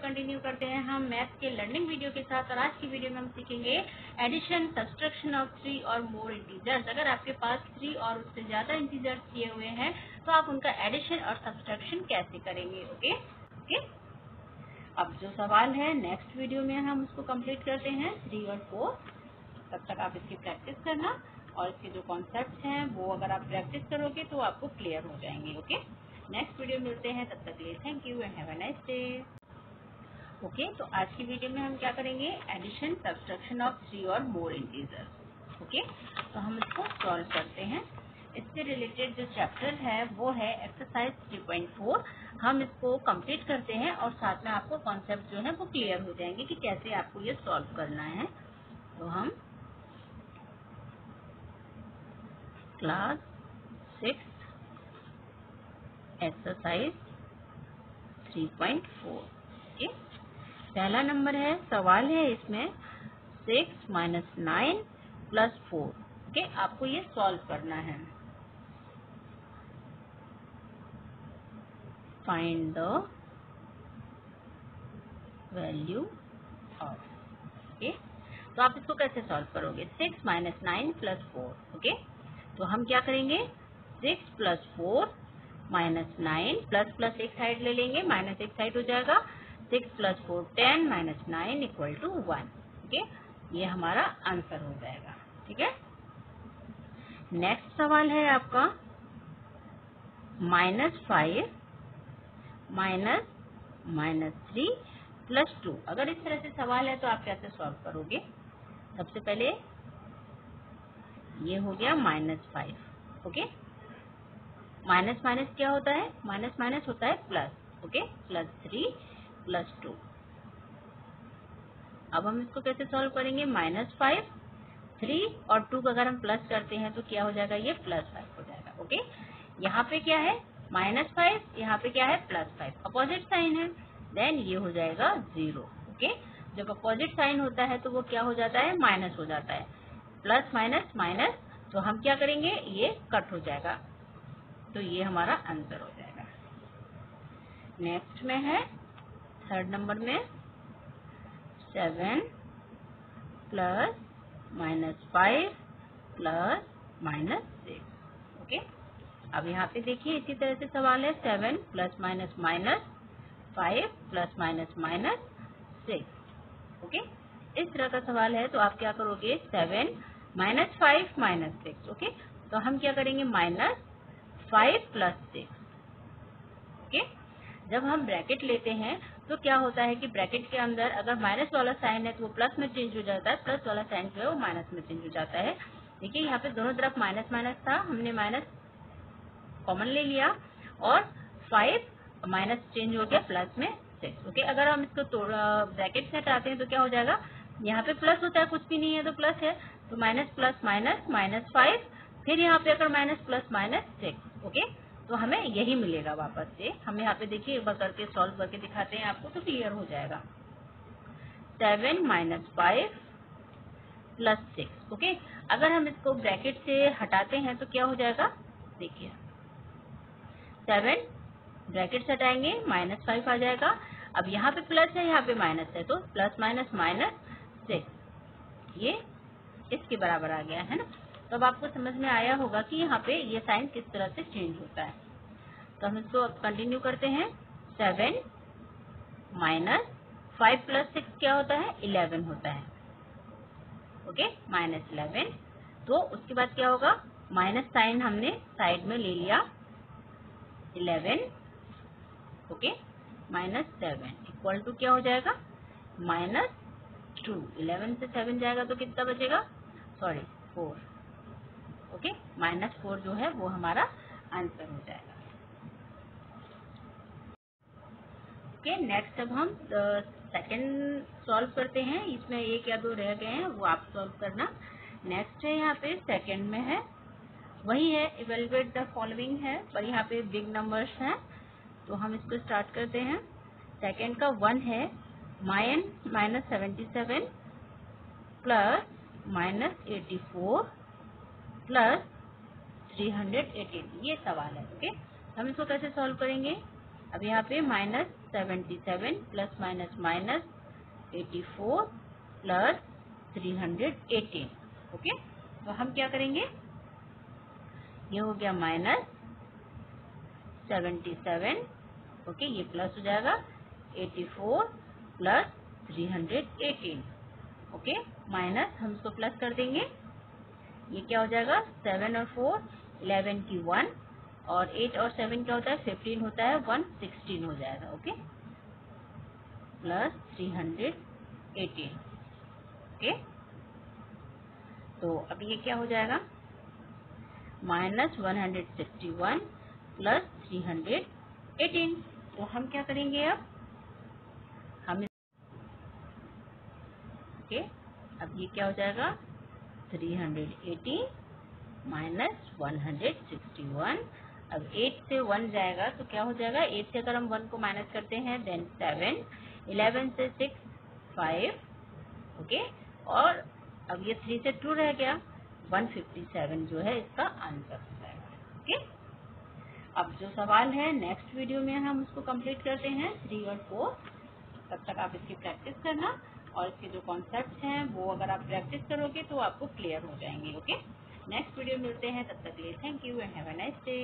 Continue करते हैं हम मैथ के लर्निंग वीडियो के साथ और आज की वीडियो में हम सीखेंगे एडिशन सब्सट्रक्शन ऑफ़ थ्री और मोर इंटीजर्स अगर आपके पास थ्री और उससे ज़्यादा इंटीजर्स दिए हुए हैं तो आप उनका एडिशन और सब्सट्रक्शन कैसे करेंगे? ओके ओके अब जो सवाल है नेक्स्ट वीडियो में हम उसको कंप्लीट करते हैं थ्री और फोर तब तक आप इसकी प्रैक्टिस करना और इसके जो कॉन्सेप्ट हैं, वो अगर आप प्रैक्टिस करोगे तो आपको क्लियर हो जाएँगे. ओके नेक्स्ट वीडियो मिलते हैं. तब तक लिए thank you and have a nice day okay तो आज की वीडियो में हम क्या करेंगे? एडिशन सब्सट्रक्शन ऑफ़ थ्री और मोर इंटीजर ओके तो हम इसको सॉल्व करते हैं। इससे रिलेटेड जो चैप्टर है, वो है एक्सरसाइज 3.4 हम इसको कंप्लीट करते हैं और साथ में आपको कॉन्सेप्ट जो है, वो क्लियर हो जाएँगे कि कैसे आपको ये सॉल्व करना है। तो हम क्लास सिक्स एक्सरसाइज 3.4 ओके पहला नंबर है, सवाल है इसमें six minus nine plus four okay आपको ये सॉल्व करना है। Find the value of okay तो आप इसको कैसे सॉल्व करोगे? Six minus nine plus four okay तो हम क्या करेंगे? Six plus four minus nine plus plus एक साइड ले लेंगे माइनस एक साइड हो जाएगा। Six plus four ten minus nine equal to one ठीक है ये हमारा आंसर हो जाएगा। ठीक है? नेक्स्ट सवाल है आपका। Minus five minus minus three plus two अगर इस तरह से सवाल है तो आप कैसे सॉल्व करोगे? सबसे पहले ये हो गया minus five okay minus minus क्या होता है? माइनस माइनस होता है plus okay plus three plus two अब हम इसको कैसे सॉल्व करेंगे? माइनस फाइव थ्री और टू का अगर हम प्लस करते हैं तो क्या हो जाएगा? ये प्लस फाइव हो जाएगा ओके यहाँ पे क्या है? माइनस फाइव यहाँ पे क्या है? प्लस फाइव अपोजिट साइन है देन ये हो जाएगा ज़ीरो ओके जब अपोजिट साइन होता है तो वो क्या हो जाता है? माइनस हो जाता है. प्लस माइनस माइनस तो हम क्या करेंगे? ये कट हो जाएगा. तो ये हमारा आंसर हो जाएगा. नेक्स्ट में है थर्ड नंबर में? Seven plus minus five plus minus six okay अब यहाँ पे देखिए, इसी तरह से सवाल है। Seven plus minus minus five plus minus minus six okay इस तरह का सवाल है तो आप क्या करोगे? Seven minus five minus six okay तो हम क्या करेंगे? Minus five plus six okay जब हम ब्रैकेट लेते हैं तो क्या होता है कि ब्रैकेट के अंदर अगर माइनस वाला साइन है तो वो प्लस में चेंज हो जाता है, प्लस वाला साइन जो है वो माइनस में चेंज हो जाता है। देखिए, यहाँ पे दोनों तरफ़ माइनस माइनस था, हमने माइनस कॉमन ले लिया और फाइव माइनस चेंज हो गया प्लस में सिक्स। ओके, अगर हम इसको ब्रैकेट से हटाते हैं तो क्या हो जाएगा? यहाँ पे प्लस होता है, कुछ भी नहीं है तो प्लस है। तो minus plus minus minus five, फिर यहाँ पे अगर minus plus minus six, okay? तो हमें यही मिलेगा वापस से। हम यहाँ पे देखिए एक बार करके सॉल्व करके दिखाते हैं आपको तो क्लियर हो जाएगा। Seven minus five plus six okay अगर हम इसको ब्रैकेट से हटाते हैं तो क्या हो जाएगा? देखिए। सेवन ब्रैकेट से हटाएँगे माइनस फाइव आ जाएगा। अब यहाँ पे प्लस है, यहाँ पे माइनस है तो प्लस माइनस माइनस सिक्स ये इसके बराबर आ गया, है ना? तो अब आपको समझ में आया होगा कि यहाँ पे ये साइन किस तरह से चेंज होता है। तो हम इसको अब कंटिन्यू करते हैं। Seven minus five plus six क्या होता है? इलेवन होता है। ओके माइनस इलेवन तो उसके बाद क्या होगा? माइनस साइन हमने साइड में ले लिया। Eleven okay minus seven equal to क्या हो जाएगा? माइनस टू इलेवन से सेवन जाएगा तो कितना बचेगा? Sorry four okay minus four जो है, वो हमारा आंसर हो जाएगा। ओके नेक्स्ट अब हम सेकंड सॉल्व करते हैं। इसमें एक या दो रह गए हैं, वो आप सॉल्व करना। नेक्स्ट है यहाँ पे सेकंड में है। वही है इवेलुएट द फॉलोइंग है, पर यहाँ पे बिग नंबर्स हैं तो हम इसको स्टार्ट करते हैं। सेकंड का वन है mine minus seventy seven plus minus eighty four plus three hundred eighteen ये सवाल है ओके हम इसको कैसे सॉल्व करेंगे? अब यहाँ पे minus seventy seven plus minus minus eighty four plus three hundred eighteen okay तो हम क्या करेंगे? ये हो गया माइनस सेवेंटी सेवन ओके ये प्लस हो जाएगा eighty four plus three hundred eighteen okay minus हम इसको प्लस कर देंगे। ये क्या हो जाएगा? सेवन और फोर इलेवन की वन और एट और सेवन क्या होता है? फिफ्टीन होता है वन सिक्सटीन हो जाएगा okay plus three hundred eighteen okay तो अब ये क्या हो जाएगा? Minus one hundred sixty one plus three hundred eighteen तो हम क्या करेंगे अब? हम ओके अब ये क्या हो जाएगा? Three hundred eighteen minus one अब 8 से 1 जाएगा तो क्या हो जाएगा? 8 से अगर हम 1 को माइनस करते हैं देन 7 11 से 6 5 ओके और अब ये 3 से 2 रह गया. 157 जो है इसका आंसर हो. जाएगा ओके अब जो सवाल है नेक्स्ट वीडियो में हम उसको कंप्लीट करते हैं. थ्री और फोर तब तक आप इसकी प्रैक्टिस करना. और इसके जो कॉन्सेप्ट हैं, वो अगर आप प्रैक्टिस करोगे तो आपको क्लियर हो जाएँगे ओके नेक्स्ट वीडियो मिलते हैं, तब तक लिए thank you and have a nice day